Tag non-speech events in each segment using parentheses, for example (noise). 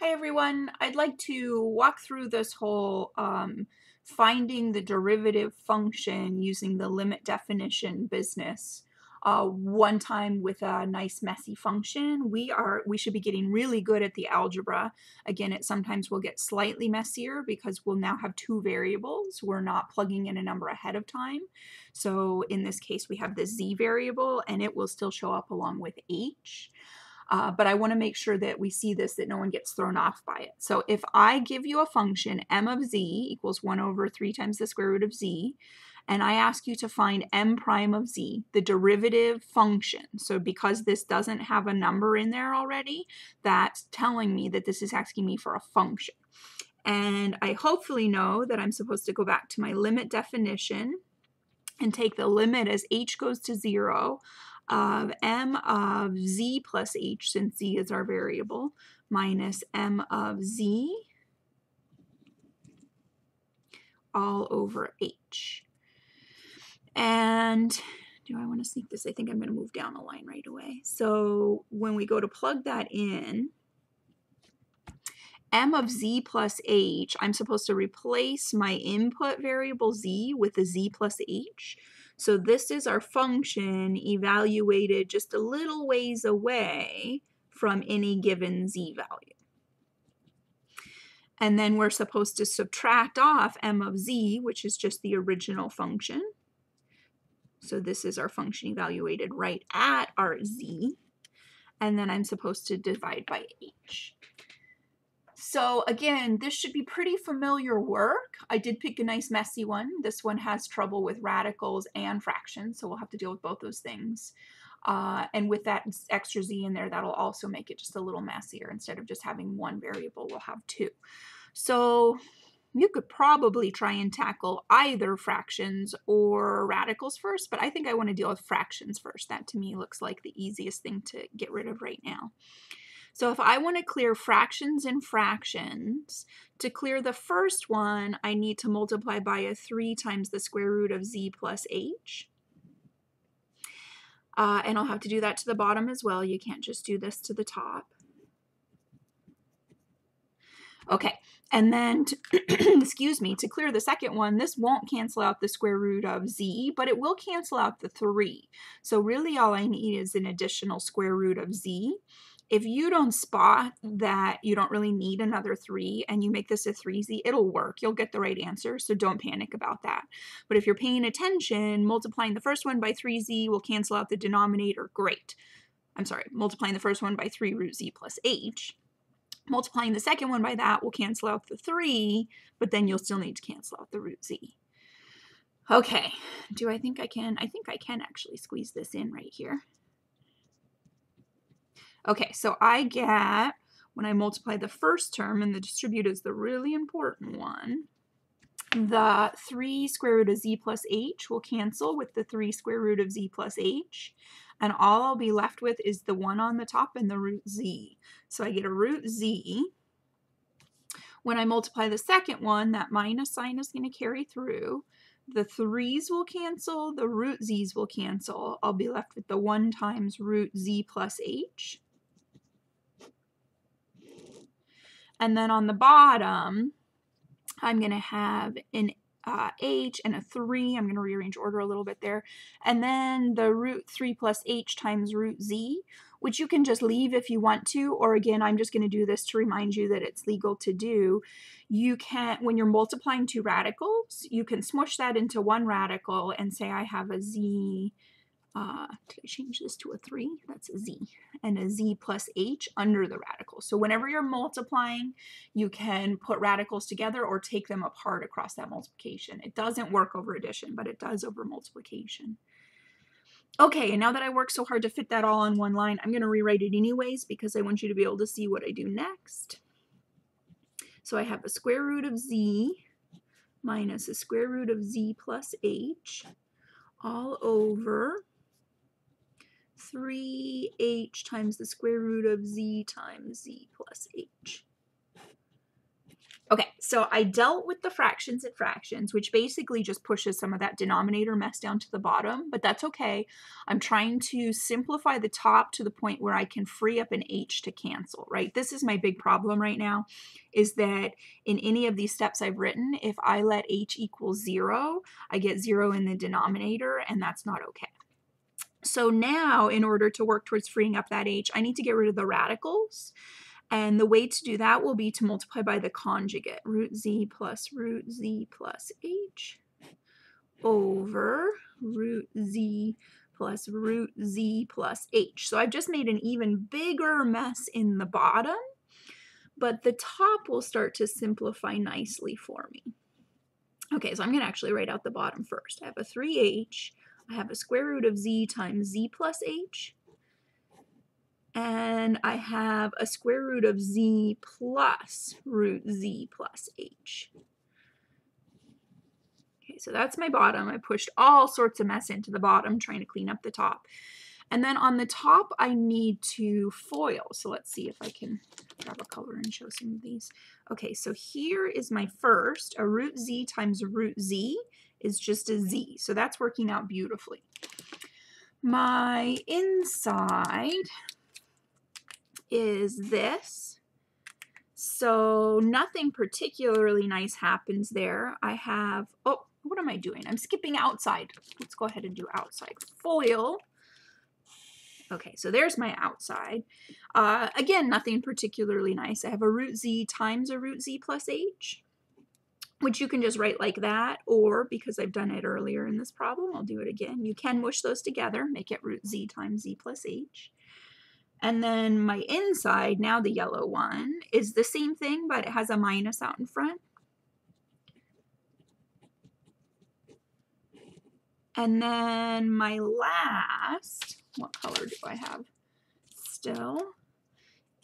Hi everyone, I'd like to walk through this whole um, finding the derivative function using the limit definition business. Uh, one time with a nice messy function. We are we should be getting really good at the algebra. Again, it sometimes will get slightly messier because we'll now have two variables. We're not plugging in a number ahead of time. So in this case, we have the z variable and it will still show up along with h. Uh, but I want to make sure that we see this, that no one gets thrown off by it. So if I give you a function, m of z equals 1 over 3 times the square root of z, and I ask you to find m prime of z, the derivative function. So because this doesn't have a number in there already, that's telling me that this is asking me for a function. And I hopefully know that I'm supposed to go back to my limit definition and take the limit as h goes to 0 of m of z plus h, since z is our variable, minus m of z all over h. And do I want to sneak this? I think I'm going to move down a line right away. So when we go to plug that in, m of z plus h, I'm supposed to replace my input variable z with a z plus h. So this is our function evaluated just a little ways away from any given z value. And then we're supposed to subtract off m of z, which is just the original function. So this is our function evaluated right at our z. And then I'm supposed to divide by h. So again, this should be pretty familiar work. I did pick a nice messy one. This one has trouble with radicals and fractions, so we'll have to deal with both those things. Uh, and with that extra z in there, that'll also make it just a little messier. Instead of just having one variable, we'll have two. So you could probably try and tackle either fractions or radicals first, but I think I want to deal with fractions first. That to me looks like the easiest thing to get rid of right now. So if I want to clear fractions and fractions, to clear the first one, I need to multiply by a 3 times the square root of z plus h. Uh, and I'll have to do that to the bottom as well. You can't just do this to the top. Okay, and then, to, (clears throat) excuse me, to clear the second one, this won't cancel out the square root of z, but it will cancel out the 3. So really all I need is an additional square root of z if you don't spot that you don't really need another three and you make this a 3z, it'll work. You'll get the right answer, so don't panic about that. But if you're paying attention, multiplying the first one by 3z will cancel out the denominator. Great. I'm sorry, multiplying the first one by 3 root z plus h. Multiplying the second one by that will cancel out the 3, but then you'll still need to cancel out the root z. Okay, do I think I can? I think I can actually squeeze this in right here. Okay, so I get, when I multiply the first term, and the distribute is the really important one, the 3 square root of z plus h will cancel with the 3 square root of z plus h. And all I'll be left with is the 1 on the top and the root z. So I get a root z. When I multiply the second one, that minus sign is going to carry through. The 3's will cancel, the root z's will cancel. I'll be left with the 1 times root z plus h. And then on the bottom, I'm going to have an uh, h and a 3. I'm going to rearrange order a little bit there. And then the root 3 plus h times root z, which you can just leave if you want to. Or again, I'm just going to do this to remind you that it's legal to do. You can, when you're multiplying two radicals, you can smush that into one radical and say I have a z uh, did I change this to a 3? That's a z. And a z plus h under the radical. So whenever you're multiplying, you can put radicals together or take them apart across that multiplication. It doesn't work over addition, but it does over multiplication. Okay, and now that I worked so hard to fit that all on one line, I'm going to rewrite it anyways because I want you to be able to see what I do next. So I have a square root of z minus a square root of z plus h all over 3h times the square root of z times z plus h. Okay, so I dealt with the fractions and fractions, which basically just pushes some of that denominator mess down to the bottom, but that's okay. I'm trying to simplify the top to the point where I can free up an h to cancel, right? This is my big problem right now, is that in any of these steps I've written, if I let h equal zero, I get zero in the denominator, and that's not okay. So now, in order to work towards freeing up that h, I need to get rid of the radicals. And the way to do that will be to multiply by the conjugate, root z plus root z plus h over root z plus root z plus h. So I've just made an even bigger mess in the bottom, but the top will start to simplify nicely for me. Okay, so I'm going to actually write out the bottom first. I have a 3h, I have a square root of z times z plus h, and I have a square root of z plus root z plus h. Okay, so that's my bottom. I pushed all sorts of mess into the bottom, trying to clean up the top. And then on the top, I need to FOIL. So let's see if I can grab a color and show some of these. Okay, so here is my first. A root z times root z is just a z. So that's working out beautifully. My inside is this. So nothing particularly nice happens there. I have, oh, what am I doing? I'm skipping outside. Let's go ahead and do outside. Foil. Okay, so there's my outside. Uh, again, nothing particularly nice. I have a root z times a root z plus h, which you can just write like that, or because I've done it earlier in this problem, I'll do it again. You can mush those together, make it root z times z plus h. And then my inside, now the yellow one, is the same thing, but it has a minus out in front. And then my last, what color do I have still,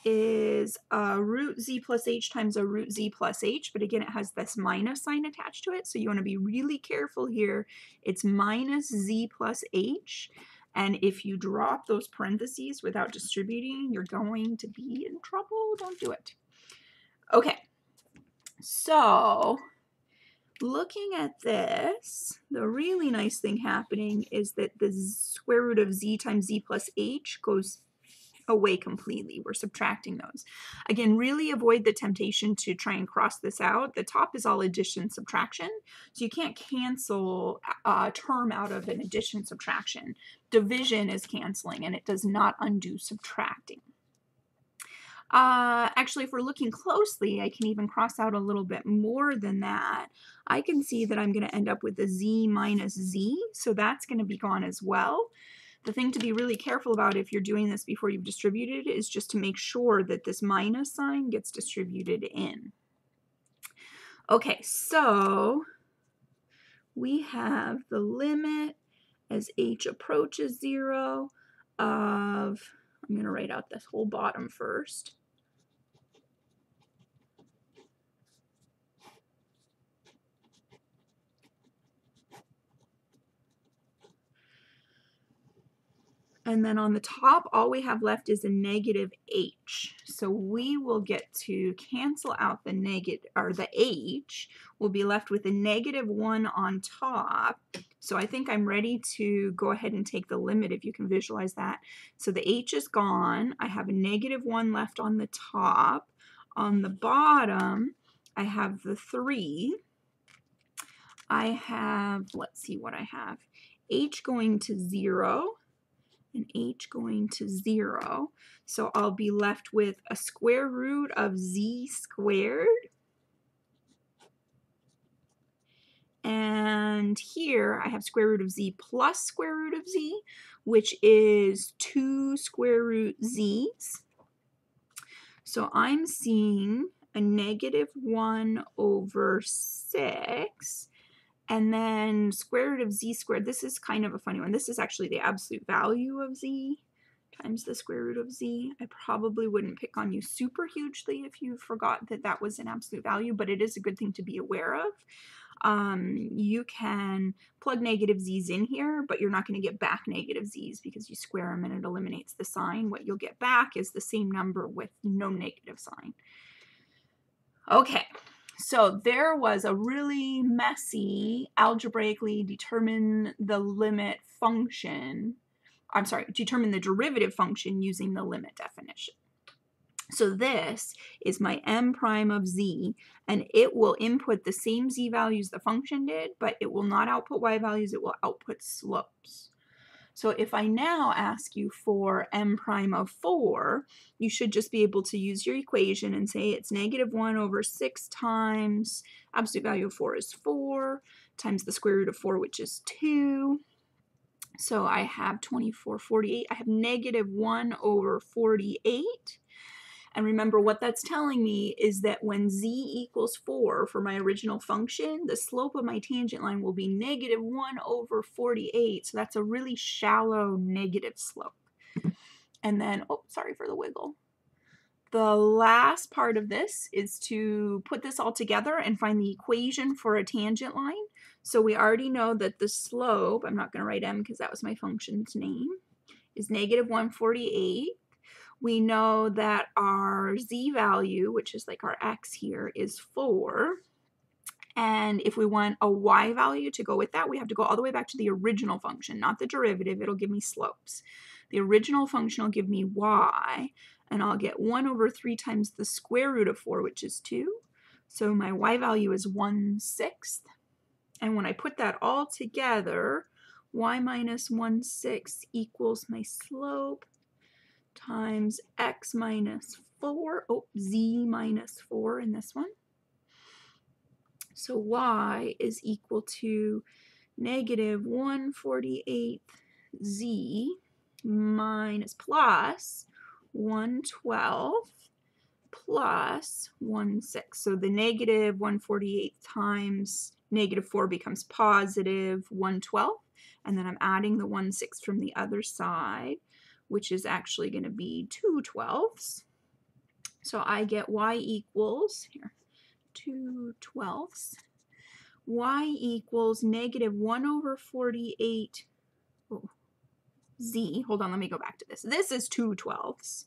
is a root z plus h times a root z plus h, but again, it has this minus sign attached to it, so you want to be really careful here. It's minus z plus h, and if you drop those parentheses without distributing, you're going to be in trouble. Don't do it. Okay, so looking at this, the really nice thing happening is that the square root of z times z plus h goes away completely. We're subtracting those. Again, really avoid the temptation to try and cross this out. The top is all addition subtraction, so you can't cancel a term out of an addition subtraction. Division is canceling, and it does not undo subtracting. Uh, actually, if we're looking closely, I can even cross out a little bit more than that. I can see that I'm going to end up with a z minus z, so that's going to be gone as well. The thing to be really careful about if you're doing this before you've distributed is just to make sure that this minus sign gets distributed in. Okay, so we have the limit as h approaches 0 of, I'm going to write out this whole bottom first, And then on the top, all we have left is a negative h. So we will get to cancel out the negative, or the h. We'll be left with a negative 1 on top. So I think I'm ready to go ahead and take the limit if you can visualize that. So the h is gone. I have a negative 1 left on the top. On the bottom, I have the 3. I have, let's see what I have, h going to 0 and h going to 0. So I'll be left with a square root of z squared. And here I have square root of z plus square root of z, which is 2 square root z's. So I'm seeing a negative 1 over 6 and then square root of z squared, this is kind of a funny one. This is actually the absolute value of z times the square root of z. I probably wouldn't pick on you super hugely if you forgot that that was an absolute value, but it is a good thing to be aware of. Um, you can plug negative z's in here, but you're not going to get back negative z's because you square them and it eliminates the sign. What you'll get back is the same number with no negative sign. Okay, so there was a really messy algebraically determine the limit function. I'm sorry, determine the derivative function using the limit definition. So this is my m prime of z, and it will input the same z values the function did, but it will not output y values, it will output slopes. So if I now ask you for m prime of 4, you should just be able to use your equation and say it's negative 1 over 6 times absolute value of 4 is 4 times the square root of 4, which is 2. So I have 24, 48. I have negative 1 over 48. And remember what that's telling me is that when z equals 4 for my original function, the slope of my tangent line will be negative 1 over 48. So that's a really shallow negative slope. And then, oh, sorry for the wiggle. The last part of this is to put this all together and find the equation for a tangent line. So we already know that the slope, I'm not going to write m because that was my function's name, is negative 148 we know that our z value, which is like our x here, is 4. And if we want a y value to go with that, we have to go all the way back to the original function, not the derivative. It'll give me slopes. The original function will give me y, and I'll get 1 over 3 times the square root of 4, which is 2. So my y value is 1 sixth. And when I put that all together, y minus 1 sixth equals my slope times x minus 4, oh, z minus 4 in this one. So y is equal to negative 148 z minus plus 112 plus 1 6. So the negative 148 times negative 4 becomes positive 112. And then I'm adding the 1 6 from the other side which is actually going to be 2 twelfths. So I get y equals, here, 2 twelfths. y equals negative 1 over 48 oh, z. Hold on, let me go back to this. This is 2 twelfths,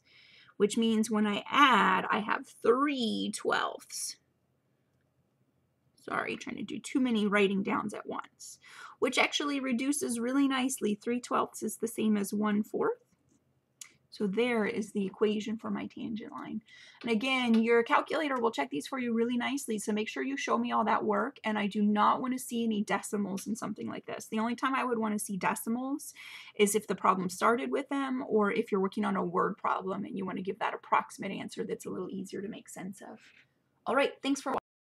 which means when I add, I have 3 twelfths. Sorry, trying to do too many writing downs at once, which actually reduces really nicely. 3 twelfths is the same as 1 fourth. So there is the equation for my tangent line. And again, your calculator will check these for you really nicely, so make sure you show me all that work, and I do not want to see any decimals in something like this. The only time I would want to see decimals is if the problem started with them, or if you're working on a word problem and you want to give that approximate answer that's a little easier to make sense of. All right, thanks for watching.